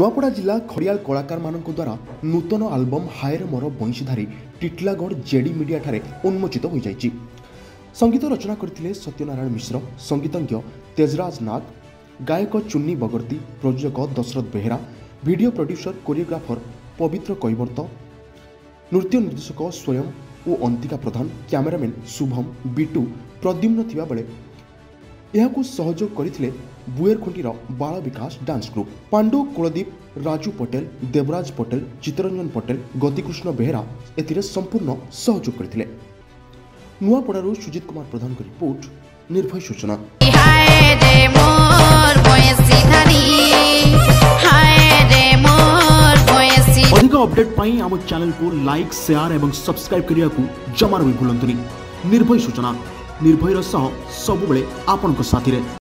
ନୂଆପଡ଼ା ଜିଲ୍ଲା ଖଡ଼ିଆଳ କଳାକାରମାନଙ୍କ ଦ୍ୱାରା ନୂତନ ଆଲବମ୍ ହାଏର ମୋର ବଇଁଶୀଧାରୀ ଟିଟଲାଗଡ଼ ଜେଡି ମିଡ଼ିଆଠାରେ ଉନ୍ମୋଚିତ ହୋଇଯାଇଛି ସଙ୍ଗୀତ ରଚନା କରିଥିଲେ ସତ୍ୟନାରାୟଣ ମିଶ୍ର ସଙ୍ଗୀତଜ୍ଞ ତେଜରାଜ ନାଗ ଗାୟକ ଚୁନି ବଗର୍ତ୍ତି ପ୍ରଯୋଜକ Dasharath Behera video producer choreographer Pabitra Kaibarta ନୃତ୍ୟ ନିର୍ଦ୍ଦେଶକ ସ୍ୱୟଂ ଓ ଅନ୍ତିକା ପ୍ରଧାନ କ୍ୟାମେରାମ୍ୟାନ୍ ଶୁଭମ ବିଟୁ ପ୍ରଦ୍ୟୁମ୍ନ ଥିବାବେଳେ ইয়াকু সহযোগ করিtile বুয়ের খুঁটিৰ বাଳ বিকাশ ডান্স গ্রুপ পাণ্ডু কোলাদীপ ৰাজু পটল দেৱ ราช পটল চিত্রঞ্জন পটল গতিকৃষ্ণ বেহৰা এতিৰে সম্পূৰ্ণ সহযোগ করিtile নুৱা পোড়াৰ সুজিত কুমার প্ৰধানৰ ৰিপৰ্ট নিৰ্ভয় সূচনাত অধিক আপডেট পাই আমো চানেলক লাইক শেয়ার আৰু সাবস্ক্রাইব কৰি যামৰক ভুলন্তি নিৰ্ভয় সূচনাত निर्भयର सह सबुबे आपण साथीले